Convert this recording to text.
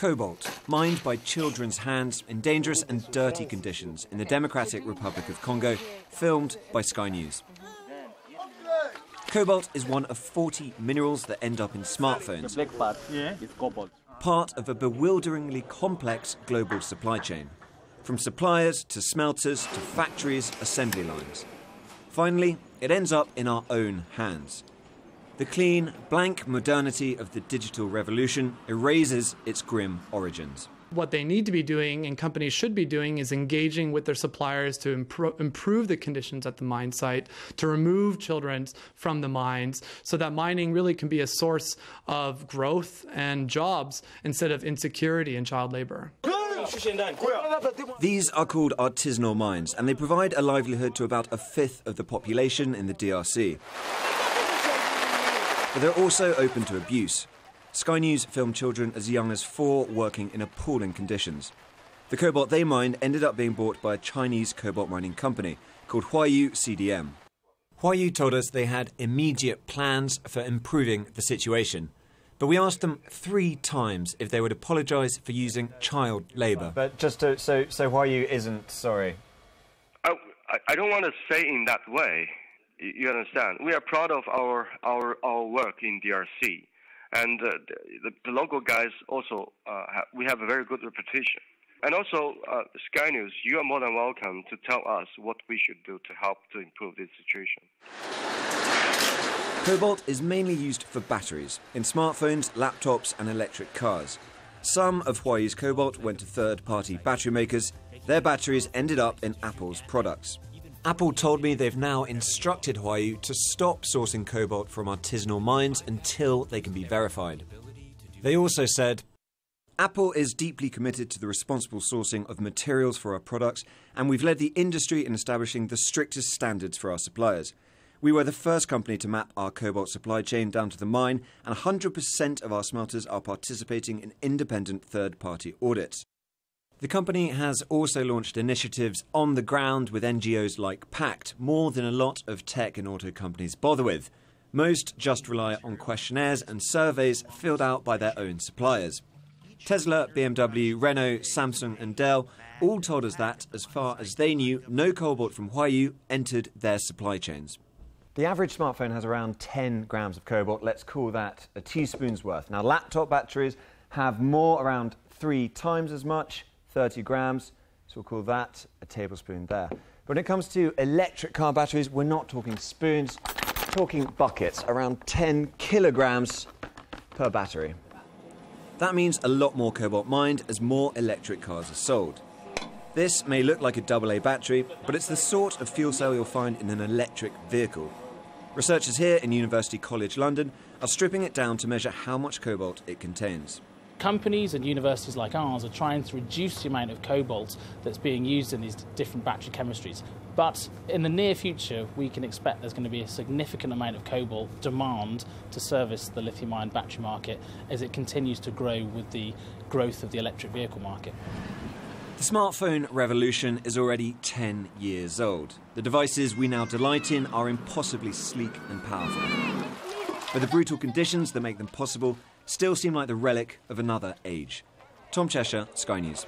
Cobalt, mined by children's hands in dangerous and dirty conditions in the Democratic Republic of Congo, filmed by Sky News. Cobalt is one of 40 minerals that end up in smartphones. The black part yeah. is cobalt. Part of a bewilderingly complex global supply chain. From suppliers to smelters to factories, assembly lines. Finally, it ends up in our own hands. The clean, blank modernity of the digital revolution erases its grim origins. What they need to be doing and companies should be doing is engaging with their suppliers to impro- improve the conditions at the mine site, to remove children from the mines, so that mining really can be a source of growth and jobs instead of insecurity and child labor. These are called artisanal mines, and they provide a livelihood to about a fifth of the population in the DRC. But they're also open to abuse. Sky News filmed children as young as four working in appalling conditions. The cobalt they mined ended up being bought by a Chinese cobalt mining company called Huayou CDM. Huayou told us they had immediate plans for improving the situation. But we asked them three times if they would apologise for using child labour. But just to, so, so Huayou isn't sorry. Oh, I, I don't want to say in that way. You understand? We are proud of our our, our work in DRC, and uh, the, the, local guys also uh, have, we have a very good reputation. And also, uh, Sky News, you are more than welcome to tell us what we should do to help to improve this situation. Cobalt is mainly used for batteries in smartphones, laptops, and electric cars. Some of Huayou's cobalt went to third party battery makers. Their batteries ended up in Apple's products. Apple told me they've now instructed Huayou to stop sourcing cobalt from artisanal mines until they can be verified. They also said, Apple is deeply committed to the responsible sourcing of materials for our products, and we've led the industry in establishing the strictest standards for our suppliers. We were the first company to map our cobalt supply chain down to the mine, and 100% of our smelters are participating in independent third party audits. The company has also launched initiatives on the ground with NGOs like PACT, more than a lot of tech and auto companies bother with. Most just rely on questionnaires and surveys filled out by their own suppliers. Tesla, BMW, Renault, Samsung, and Dell all told us that, as far as they knew, no cobalt from Huayou entered their supply chains. The average smartphone has around 10 grams of cobalt. Let's call that a teaspoon's worth. Now, laptop batteries have more, around three times as much. 30 grams. So we'll call that a tablespoon there. But when it comes to electric car batteries, we're not talking spoons, we're talking buckets, around 10 kilograms per battery. That means a lot more cobalt mined as more electric cars are sold. This may look like a AA battery, but it's the sort of fuel cell you'll find in an electric vehicle. Researchers here in University College London are stripping it down to measure how much cobalt it contains companies and universities like ours are trying to reduce the amount of cobalt that's being used in these different battery chemistries. But in the near future, we can expect there's going to be a significant amount of cobalt demand to service the lithium ion battery market as it continues to grow with the growth of the electric vehicle market. The smartphone revolution is already 10 years old. The devices we now delight in are impossibly sleek and powerful. But the brutal conditions that make them possible still seem like the relic of another age. Tom Cheshire, Sky News.